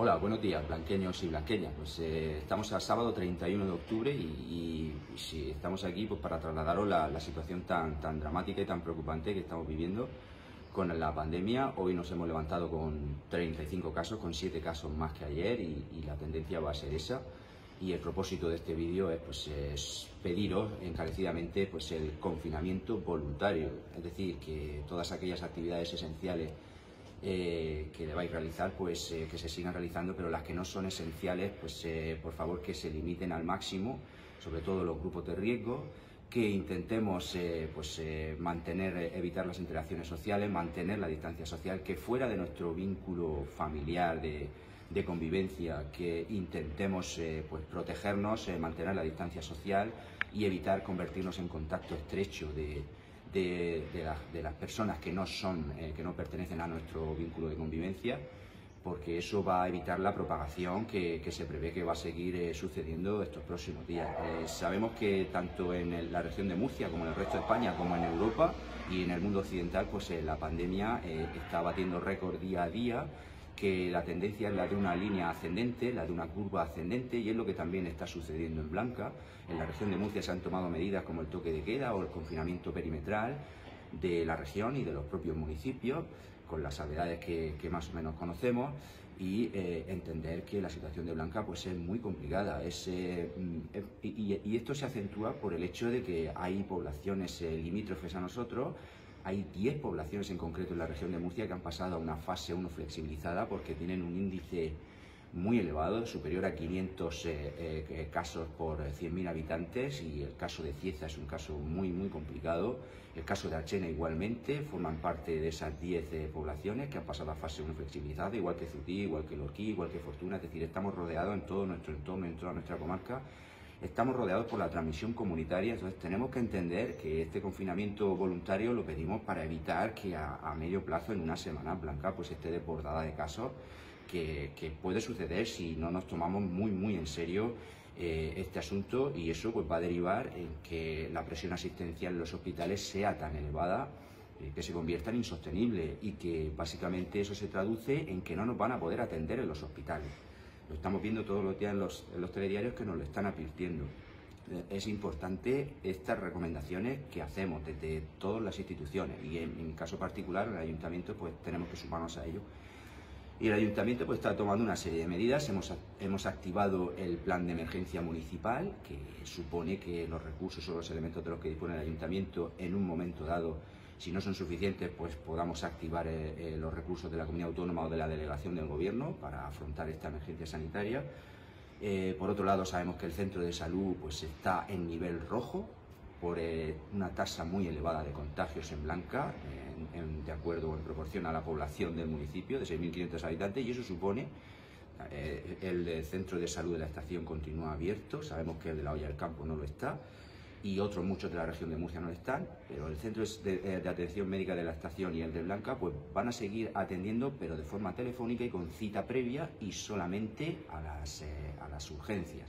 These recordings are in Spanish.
Hola, buenos días, blanqueños y blanqueñas. Pues eh, estamos a sábado 31 de octubre y, y, estamos aquí pues, para trasladaros la, situación tan, tan dramática y tan preocupante que estamos viviendo con la pandemia. Hoy nos hemos levantado con 35 casos, con 7 casos más que ayer y, la tendencia va a ser esa. Y el propósito de este vídeo es, pues, es pediros encarecidamente pues, el confinamiento voluntario, es decir, que todas aquellas actividades esenciales eh, que debáis realizar, pues eh, que se sigan realizando, pero las que no son esenciales, pues eh, por favor que se limiten al máximo, sobre todo los grupos de riesgo, que intentemos pues, mantener, evitar las interacciones sociales, mantener la distancia social, que fuera de nuestro vínculo familiar, de, de convivencia, que intentemos pues, protegernos, mantener la distancia social y evitar convertirnos en contacto estrecho de, de, las personas que no son, eh, que no pertenecen a nuestro vínculo de convivencia, porque eso va a evitar la propagación que, se prevé que va a seguir eh, sucediendo estos próximos días. Eh, sabemos que tanto en la región de Murcia como en el resto de España, como en Europa y en el mundo occidental, pues la pandemia está batiendo récord día a día que la tendencia es la de una línea ascendente, la de una curva ascendente, y es lo que también está sucediendo en Blanca. En la región de Murcia se han tomado medidas como el toque de queda o el confinamiento perimetral de la región y de los propios municipios, con las salvedades que, más o menos conocemos, y eh, entender que la situación de Blanca pues, es muy complicada. Eh, mm, y, esto se acentúa por el hecho de que hay poblaciones eh, limítrofes a nosotros, hay 10 poblaciones en concreto en la región de Murcia que han pasado a una fase 1 flexibilizada porque tienen un índice muy elevado, superior a 500 eh, eh, casos por 100.000 habitantes y el caso de Cieza es un caso muy muy complicado. El caso de Archena igualmente forman parte de esas 10 eh, poblaciones que han pasado a fase 1 flexibilizada, igual que Zutí, igual que Lorquí, igual que Fortuna, es decir, estamos rodeados en todo nuestro entorno, en toda nuestra comarca estamos rodeados por la transmisión comunitaria, entonces tenemos que entender que este confinamiento voluntario lo pedimos para evitar que a, medio plazo, en una semana blanca, pues esté desbordada de casos que, puede suceder si no nos tomamos muy, muy en serio eh, este asunto y eso pues va a derivar en que la presión asistencial en los hospitales sea tan elevada eh, que se convierta en insostenible y que básicamente eso se traduce en que no nos van a poder atender en los hospitales. Lo estamos viendo todos los días en los, telediarios que nos lo están advirtiendo. Eh, es importante estas recomendaciones que hacemos desde todas las instituciones y en, mi caso particular, el ayuntamiento, pues tenemos que sumarnos a ello. Y el ayuntamiento pues, está tomando una serie de medidas. Hemos, hemos activado el plan de emergencia municipal, que supone que los recursos o los elementos de los que dispone el ayuntamiento en un momento dado si no son suficientes, pues podamos activar eh, eh, los recursos de la comunidad autónoma o de la delegación del gobierno para afrontar esta emergencia sanitaria. Eh, por otro lado, sabemos que el centro de salud pues, está en nivel rojo por una tasa muy elevada de contagios en Blanca, de acuerdo en proporción a la población del municipio, de 6.500 habitantes, y eso supone el centro de salud de la estación continúa abierto, sabemos que el de la olla del campo no lo está, y otros muchos de la región de Murcia no están, pero el centro eh, de, atención médica de la estación y el de Blanca pues van a seguir atendiendo, pero de forma telefónica y con cita previa y solamente a las, eh, a las urgencias.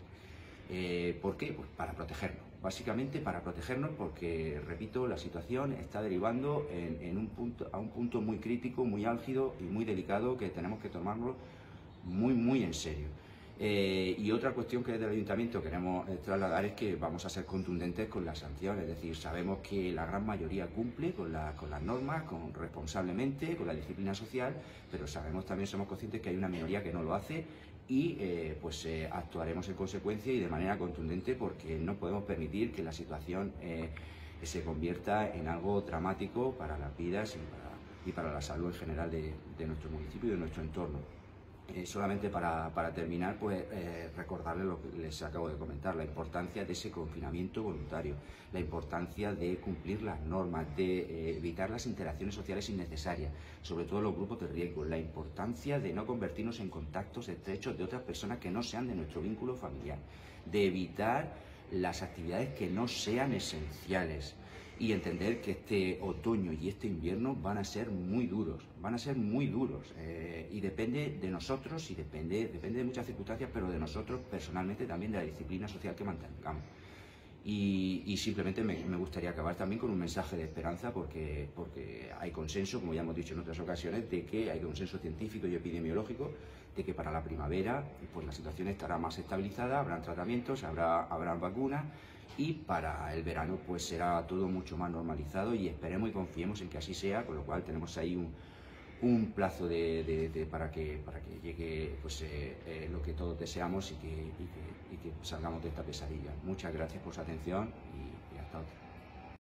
Eh, ¿Por qué? Pues para protegernos, básicamente para protegernos porque, repito, la situación está derivando en, un punto, a un punto muy crítico, muy álgido y muy delicado que tenemos que tomarlo muy, muy en serio. Eh, y otra cuestión que desde el ayuntamiento queremos eh, trasladar es que vamos a ser contundentes con las sanciones, es decir, sabemos que la gran mayoría cumple con, las normas, con responsablemente, con la disciplina social, pero sabemos también, somos conscientes que hay una minoría que no lo hace y eh, pues actuaremos en consecuencia y de manera contundente porque no podemos permitir que la situación se convierta en algo dramático para las vidas y para, la salud en general de nuestro municipio y de nuestro entorno. Eh, solamente para, terminar, pues eh, recordarles lo que les acabo de comentar, la importancia de ese confinamiento voluntario, la importancia de cumplir las normas, de eh, evitar las interacciones sociales innecesarias, sobre todo los grupos de riesgo, la importancia de no convertirnos en contactos estrechos de otras personas que no sean de nuestro vínculo familiar, de evitar las actividades que no sean esenciales y entender que este otoño y este invierno van a ser muy duros, van a ser muy duros eh, y depende de nosotros y depende, depende de muchas circunstancias, pero de nosotros personalmente también de la disciplina social que mantengamos. Y, simplemente me, gustaría acabar también con un mensaje de esperanza porque, porque hay consenso, como ya hemos dicho en otras ocasiones, de que hay consenso científico y epidemiológico de que para la primavera pues la situación estará más estabilizada, habrán tratamientos, habrá, habrá vacunas y para el verano pues será todo mucho más normalizado y esperemos y confiemos en que así sea, con lo cual tenemos ahí un, un plazo de, para, que, para que llegue pues, eh, eh, lo que todos deseamos y que, y que, salgamos de esta pesadilla. Muchas gracias por su atención y hasta otra.